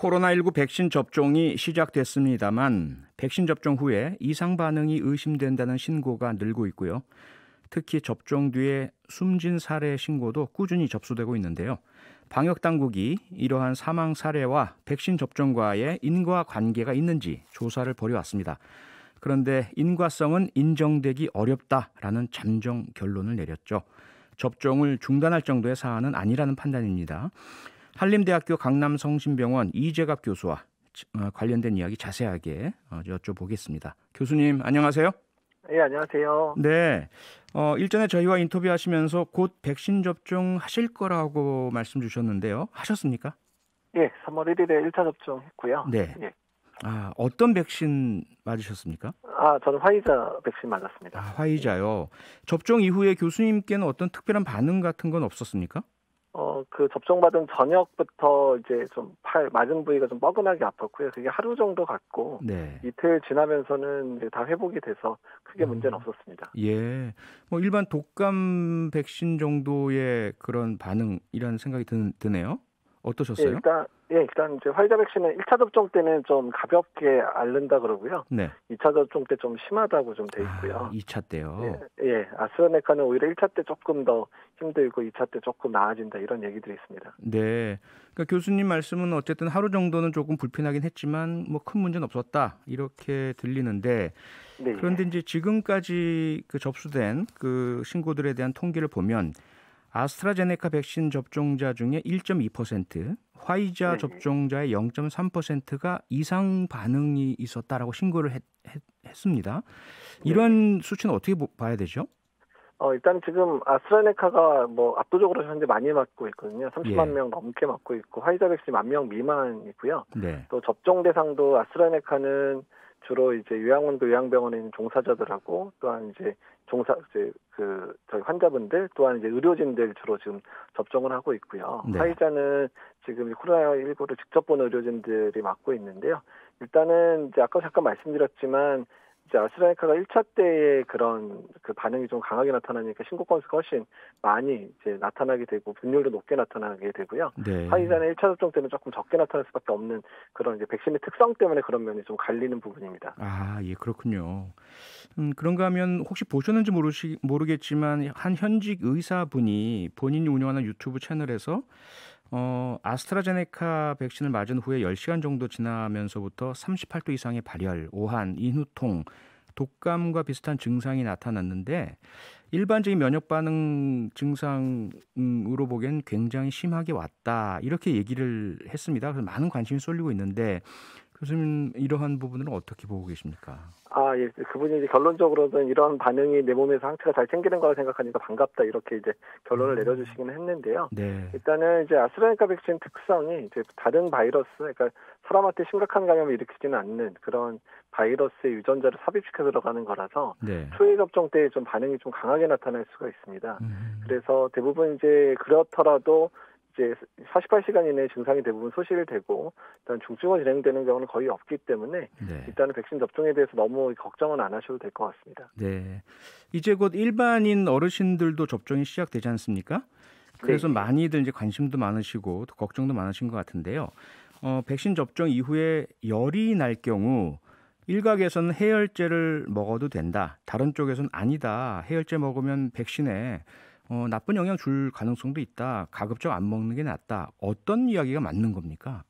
코로나19 백신 접종이 시작됐습니다만 백신 접종 후에 이상 반응이 의심된다는 신고가 늘고 있고요. 특히 접종 뒤에 숨진 사례 신고도 꾸준히 접수되고 있는데요. 방역 당국이 이러한 사망 사례와 백신 접종과의 인과 관계가 있는지 조사를 벌여왔습니다. 그런데 인과성은 인정되기 어렵다라는 잠정 결론을 내렸죠. 접종을 중단할 정도의 사안은 아니라는 판단입니다. 한림대학교 강남성심병원 이재갑 교수와 어, 관련된 이야기 자세하게 어, 여쭤보겠습니다. 교수님 안녕하세요. 네, 안녕하세요. 네. 어, 일전에 저희와 인터뷰하시면서 곧 백신 접종 하실 거라고 말씀 주셨는데요. 하셨습니까? 예, 3월 1일에 1차 접종했고요. 네. 예. 아, 어떤 백신 맞으셨습니까? 아, 저는 화이자 백신 맞았습니다. 아, 화이자요. 접종 이후에 교수님께는 어떤 특별한 반응 같은 건 없었습니까? 어, 그 접종받은 저녁부터 이제 좀 팔 맞은 부위가 좀 뻐근하게 아팠고요. 그게 하루 정도 갔고 네. 이틀 지나면서는 이제 다 회복이 돼서 크게 음. 문제는 없었습니다. 예. 뭐 일반 독감 백신 정도의 그런 반응이라는 생각이 드, 드네요. 예, 어떠셨어요? 일단 예, 일단 이제 화이자 백신은 1차 접종 때는 좀 가볍게 앓는다 그러고요. 네. 2차 접종 때 좀 심하다고 좀 돼 있고요. 아, 2차 때요. 예, 예, 아스트라네카는 오히려 1차 때 조금 더 힘들고 2차 때 조금 나아진다 이런 얘기들이 있습니다. 네. 그러니까 교수님 말씀은 어쨌든 하루 정도는 조금 불편하긴 했지만 뭐 큰 문제는 없었다. 이렇게 들리는데 네. 그런데 이제 지금까지 그 접수된 그 신고들에 대한 통계를 보면 아스트라제네카 백신 접종자 중에 1.2%, 화이자 네. 접종자의 0.3%가 이상 반응이 있었다라고 신고를 했, 습니다 네. 이런 수치는 어떻게 보- 봐야 되죠? 어, 일단 지금 아스트라네카가 뭐 압도적으로 현재 많이 맞고 있거든요. 30만 예. 명 넘게 맞고 있고 화이자 백신 만명 미만이고요. 네. 또 접종 대상도 아스트라네카는 주로 이제 요양원과 요양병원에 있는 종사자들하고 또한 이제 종사 이제 그 저희 환자분들 또한 이제 의료진들 주로 지금 접종을 하고 있고요. 네. 화이자는 지금 코로나 19를 직접 본 의료진들이 맞고 있는데요. 일단은 이제 아까 잠깐 말씀드렸지만 이제 아스트라네카가 1차 때의 그런 그 반응이 좀 강하게 나타나니까 신고 건수가 훨씬 많이 이제 나타나게 되고 분율도 높게 나타나게 되고요. 네. 화이자는 1차 접종 때는 조금 적게 나타날 수밖에 없는 그런 이제 백신의 특성 때문에 그런 면이 좀 갈리는 부분입니다. 아, 예, 그렇군요. 음, 그런가 하면 혹시 보셨는지 모르시, 모르겠지만 한 현직 의사분이 본인이 운영하는 유튜브 채널에서 어, 아스트라제네카 백신을 맞은 후에 10시간 정도 지나면서부터 38도 이상의 발열, 오한, 인후통, 독감과 비슷한 증상이 나타났는데 일반적인 면역 반응 증상으로 보기엔 굉장히 심하게 왔다. 이렇게 얘기를 했습니다. 그래서 많은 관심이 쏠리고 있는데 교수님 이러한 부분을 어떻게 보고 계십니까? 아, 예. 그분이 이제 결론적으로는 이런 반응이 내 몸에서 항체가 잘 생기는 거라 생각하니까 반갑다 이렇게 이제 결론을 음. 내려주시긴 했는데요. 네. 일단은 이제 아스트라네카 백신 특성이 이제 다른 바이러스, 그러니까 사람한테 심각한 감염을 일으키지는 않는 그런 바이러스의 유전자를 삽입시켜 들어가는 거라서 네. 초기 접종 때 좀 반응이 좀 강하게 나타날 수가 있습니다. 음, 그래서 대부분 이제 그렇더라도 이제 48시간 이내에 증상이 대부분 소실되고 일단 중증으로 진행되는 경우는 거의 없기 때문에 네. 일단은 백신 접종에 대해서 너무 걱정은 안 하셔도 될 것 같습니다. 네. 이제 곧 일반인 어르신들도 접종이 시작되지 않습니까? 그래서 네. 많이들 이제 관심도 많으시고 또 걱정도 많으신 것 같은데요. 어, 백신 접종 이후에 열이 날 경우 일각에서는 해열제를 먹어도 된다. 다른 쪽에서는 아니다. 해열제 먹으면 백신에 어, 나쁜 영향 줄 가능성도 있다. 가급적 안 먹는 게 낫다. 어떤 이야기가 맞는 겁니까?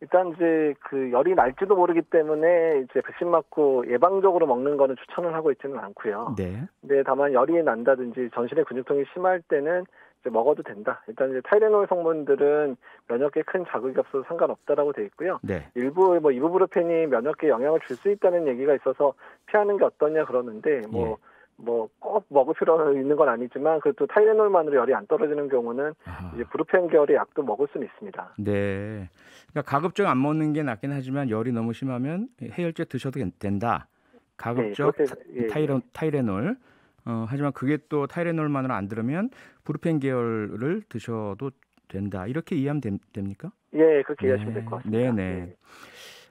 일단 이제 그 열이 날지도 모르기 때문에 이제 백신 맞고 예방적으로 먹는 거는 추천을 하고 있지는 않고요. 네. 근데 다만 열이 난다든지 전신의 근육통이 심할 때는 이제 먹어도 된다. 일단 이제 타이레놀 성분들은 면역계에 큰 자극이 없어서 상관없다라고 돼 있고요. 네. 일부 뭐 이부브루펜이 면역계에 영향을 줄 수 있다는 얘기가 있어서 피하는 게 어떠냐 그러는데 뭐 예. 뭐 꼭 먹을 필요는 있는 건 아니지만 그래도 타이레놀만으로 열이 안 떨어지는 경우는 아하. 이제 브루펜 계열의 약도 먹을 수는 있습니다. 네. 그러니까 가급적 안 먹는 게 낫긴 하지만 열이 너무 심하면 해열제 드셔도 괜- 된다. 가급적 네, 타- 그렇게, 예, 타이레, 타이레놀. 어, 하지만 그게 또 타이레놀만으로 안 들으면 브루펜 계열을 드셔도 된다. 이렇게 이해하면 됨- 됩니까? 예, 그렇게 네. 이해하시면 될 것 같습니다. 네네. 예.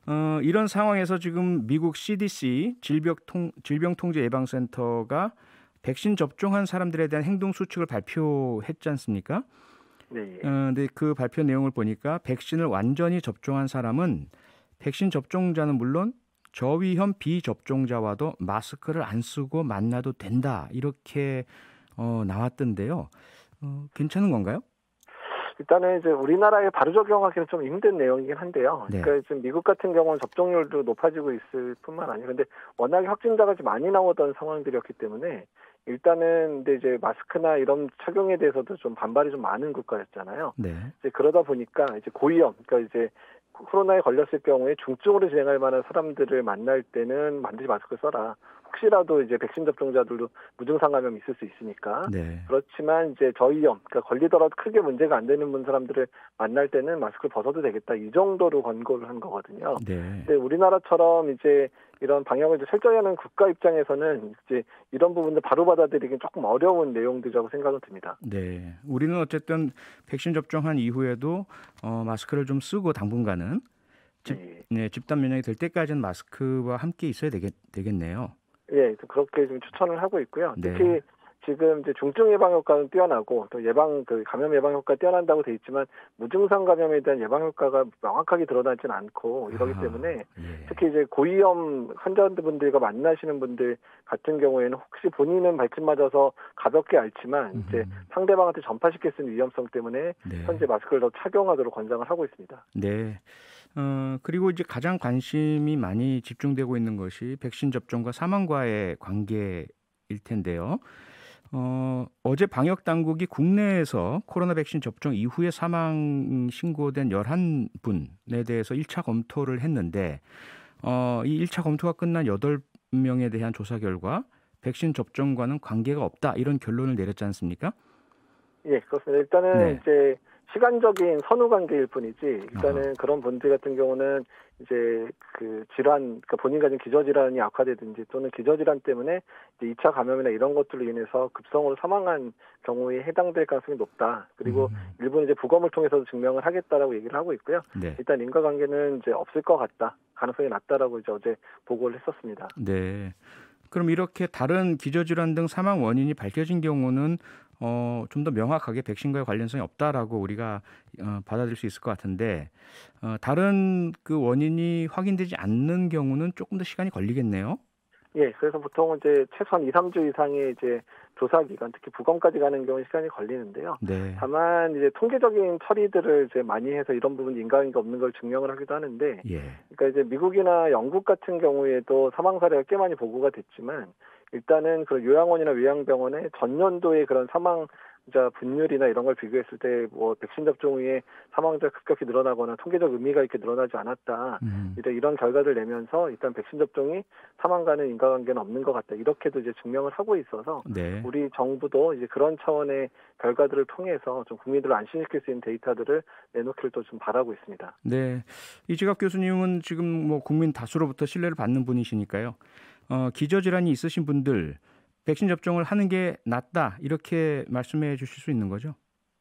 어, 이런 상황에서 지금 미국 CDC 질병통, 질병통제예방센터가 백신 접종한 사람들에 대한 행동 수칙을 발표했지 않습니까? 네. 예. 어, 그 발표 내용을 보니까 백신을 완전히 접종한 사람은 백신 접종자는 물론 저위험 비접종자와도 마스크를 안 쓰고 만나도 된다 이렇게 어, 나왔던데요. 어, 괜찮은 건가요? 일단은 이제 우리나라에 바로 적용하기는 좀 힘든 내용이긴 한데요. 네. 그러니까 지금 미국 같은 경우는 접종률도 높아지고 있을 뿐만 아니라 근데 워낙에 확진자가 좀 많이 나오던 상황들이었기 때문에 일단은 근데 이제 마스크나 이런 착용에 대해서도 좀 반발이 좀 많은 국가였잖아요. 네. 이제 그러다 보니까 이제 고위험, 그러니까 이제 코로나에 걸렸을 경우에 중증으로 진행할 만한 사람들을 만날 때는 반드시 마스크 써라. 혹시라도 이제 백신 접종자들도 무증상 감염이 있을 수 있으니까. 네. 그렇지만 이제 저위험, 그러니까 걸리더라도 크게 문제가 안 되는 분 사람들을 만날 때는 마스크를 벗어도 되겠다. 이 정도로 권고를 한 거거든요. 네. 근데 우리나라처럼 이제 이런 방역을 이제 철저히 하는 국가 입장에서는 이제 이런 부분들 바로 받아들이긴 조금 어려운 내용들이라고 생각은 듭니다. 네. 우리는 어쨌든 백신 접종한 이후에도 어, 마스크를 좀 쓰고 당분간은 집, 예. 네, 집단 면역이 될 때까지는 마스크와 함께 있어야 되겠, 되겠네요. 예, 좀 그렇게 좀 추천을 하고 있고요. 네. 특히 지금 이제 중증 예방 효과는 뛰어나고 또 예방 그 감염 예방 효과 뛰어난다고 돼 있지만 무증상 감염에 대한 예방 효과가 명확하게 드러나진 않고 이러기 아, 때문에 예. 특히 이제 고위험 환자분들과 만나시는 분들 같은 경우에는 혹시 본인은 발진 맞아서 가볍게 앓지만 이제 음흠. 상대방한테 전파시킬 수 있는 위험성 때문에 네. 현재 마스크를 더 착용하도록 권장을 하고 있습니다. 네. 어, 그리고 이제 가장 관심이 많이 집중되고 있는 것이 백신 접종과 사망과의 관계일 텐데요. 어, 어제 방역 당국이 국내에서 코로나 백신 접종 이후에 사망 신고된 11분에 대해서 1차 검토를 했는데 어, 이 1차 검토가 끝난 8명에 대한 조사 결과 백신 접종과는 관계가 없다 이런 결론을 내렸지 않습니까? 예, 그렇습니다. 일단은 네. 이제 시간적인 선후 관계일 뿐이지 일단은 그런 분들 같은 경우는 이제 그 질환, 그러니까 본인 가진 기저 질환이 악화되든지 또는 기저 질환 때문에 이제 2차 감염이나 이런 것들로 인해서 급성으로 사망한 경우에 해당될 가능성이 높다. 그리고 음, 일부는 이제 부검을 통해서도 증명을 하겠다라고 얘기를 하고 있고요. 네. 일단 인과 관계는 이제 없을 것 같다. 가능성이 낮다라고 이제 어제 보고를 했었습니다. 네. 그럼 이렇게 다른 기저질환 등 사망 원인이 밝혀진 경우는 어, 좀 더 명확하게 백신과의 관련성이 없다라고 우리가 어, 받아들일 수 있을 것 같은데 어, 다른 그 원인이 확인되지 않는 경우는 조금 더 시간이 걸리겠네요. 예, 그래서 보통 이제 최소한 2, 3주 이상의 이제 조사 기간, 특히 부검까지 가는 경우 시간이 걸리는데요. 네. 다만 이제 통계적인 처리들을 이제 많이 해서 이런 부분 인과관계가 없는 걸 증명을 하기도 하는데, 예. 그러니까 이제 미국이나 영국 같은 경우에도 사망 사례가 꽤 많이 보고가 됐지만, 일단은 그 요양원이나 요양병원에 전년도의 그런 사망자 분율이나 이런 걸 비교했을 때 뭐 백신 접종 후에 사망자가 급격히 늘어나거나 통계적 의미가 이렇게 늘어나지 않았다. 음, 이런 이런 결과를 내면서 일단 백신 접종이 사망과는 인과관계는 없는 것 같다. 이렇게도 이제 증명을 하고 있어서 네. 우리 정부도 이제 그런 차원의 결과들을 통해서 좀 국민들을 안심시킬 수 있는 데이터들을 내놓기를 또 좀 바라고 있습니다. 네. 이지갑 교수님은 지금 뭐 국민 다수로부터 신뢰를 받는 분이시니까요. 어, 기저질환이 있으신 분들 백신 접종을 하는 게 낫다 이렇게 말씀해 주실 수 있는 거죠?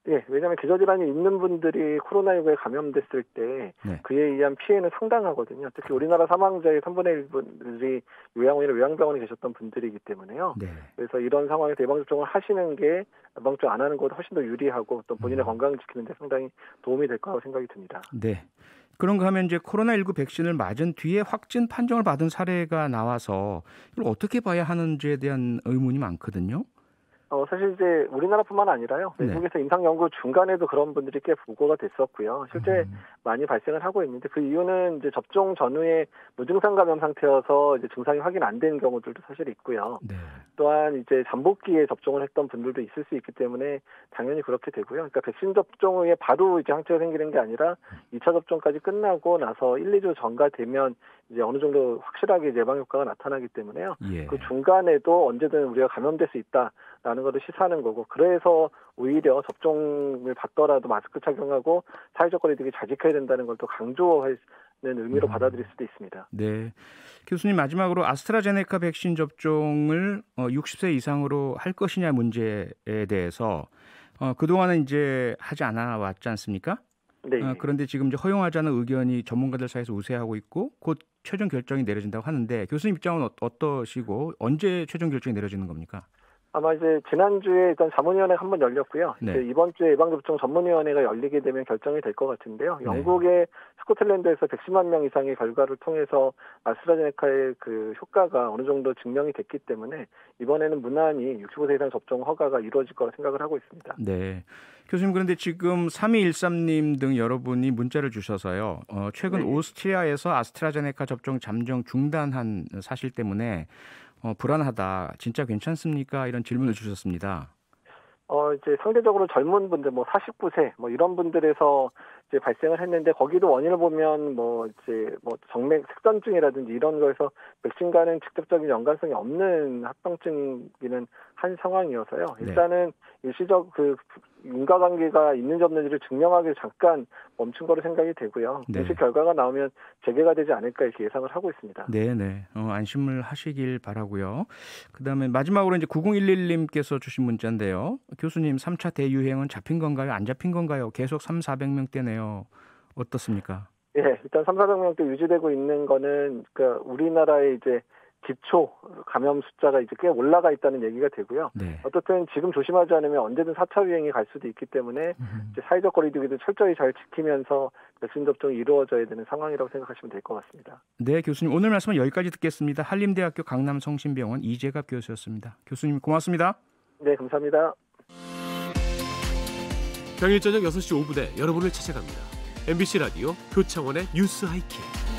예, 왜냐하면 기저질환이 있는 분들이 코로나19에 감염됐을 때 네. 그에 의한 피해는 상당하거든요. 특히 우리나라 사망자의 3분의 1분들이 요양원이나 요양병원에 계셨던 분들이기 때문에요. 네. 그래서 이런 상황에서 예방접종을 하시는 게 예방접종 안 하는 것보다 훨씬 더 유리하고 또 본인의 음. 건강 지키는 데 상당히 도움이 될 거라고 생각이 듭니다. 네. 그런가 하면 이제 코로나19 백신을 맞은 뒤에 확진 판정을 받은 사례가 나와서 이걸 어떻게 봐야 하는지에 대한 의문이 많거든요. 어, 사실 이제 우리나라뿐만 아니라요. 네. 외국에서 임상 연구 중간에도 그런 분들이 꽤 보고가 됐었고요. 실제 음, 많이 발생을 하고 있는데 그 이유는 이제 접종 전후에 무증상 감염 상태여서 이제 증상이 확인 안된 경우들도 사실 있고요. 네. 또한 이제 잠복기에 접종을 했던 분들도 있을 수 있기 때문에 당연히 그렇게 되고요. 그러니까 백신 접종 후에 바로 이제 항체가 생기는 게 아니라 2차 접종까지 끝나고 나서 1, 2주 전가 되면 이제 어느 정도 확실하게 예방 효과가 나타나기 때문에요. 예. 그 중간에도 언제든 우리가 감염될 수 있다라는 것을 시사하는 거고 그래서 오히려 접종을 받더라도 마스크 착용하고 사회적 거리두기 잘 지켜야 된다는 걸 또 강조하는 의미로 음. 받아들일 수도 있습니다. 네. 교수님 마지막으로 아스트라제네카 백신 접종을 어, 60세 이상으로 할 것이냐 문제에 대해서 어, 그동안은 이제 하지 않아 왔지 않습니까? 네. 어, 그런데 지금 이제 허용하자는 의견이 전문가들 사이에서 우세하고 있고 곧 최종 결정이 내려진다고 하는데 교수님 입장은 어, 어떠시고 언제 최종 결정이 내려지는 겁니까? 아마 이제 지난주에 일단 자문위원회 가 한 번 열렸고요. 네. 이번 주에 예방접종 전문위원회가 열리게 되면 결정이 될 것 같은데요. 네. 영국의 스코틀랜드에서 110만 명 이상의 결과를 통해서 아스트라제네카의 그 효과가 어느 정도 증명이 됐기 때문에 이번에는 무난히 65세 이상 접종 허가가 이루어질 거라 생각을 하고 있습니다. 네. 교수님 그런데 지금 3213님 등 여러분이 문자를 주셔서요. 어, 최근 네. 오스트리아에서 아스트라제네카 접종 잠정 중단한 사실 때문에 어, 불안하다. 진짜 괜찮습니까? 이런 질문을 주셨습니다. 어, 이제 상대적으로 젊은 분들, 뭐 49세, 뭐 이런 분들에서 이제 발생을 했는데 거기도 원인을 보면 뭐 이제 뭐 정맥 색전증이라든지 이런 거에서 백신과는 직접적인 연관성이 없는 합병증이기는 한 상황이어서요. 네. 일단은 일시적 그 인과관계가 있는지 없는지를 증명하기 잠깐 멈춘 거로 생각이 되고요. 네. 공식 결과가 나오면 재개가 되지 않을까 이렇게 예상을 하고 있습니다. 네, 네. 어, 안심을 하시길 바라고요. 그다음에 마지막으로 이제 9011님께서 주신 문자인데요. 교수님 3차 대유행은 잡힌 건가요? 안 잡힌 건가요? 계속 3, 400명대네요. 어떻습니까? 예, 일단 3, 400명대 유지되고 있는 거는 그 우리나라의 이제 기초 감염 숫자가 이제 꽤 올라가 있다는 얘기가 되고요. 네. 어떻든 지금 조심하지 않으면 언제든 4차 유행이 갈 수도 있기 때문에 이제 사회적 거리두기도 철저히 잘 지키면서 백신 접종이 이루어져야 되는 상황이라고 생각하시면 될 것 같습니다. 네, 교수님 오늘 말씀은 여기까지 듣겠습니다. 한림대학교 강남성심병원 이재갑 교수였습니다. 교수님 고맙습니다. 네, 감사합니다. 평일 저녁 6시 5분에 여러분을 찾아갑니다. MBC 라디오 표창원의 뉴스 하이킥.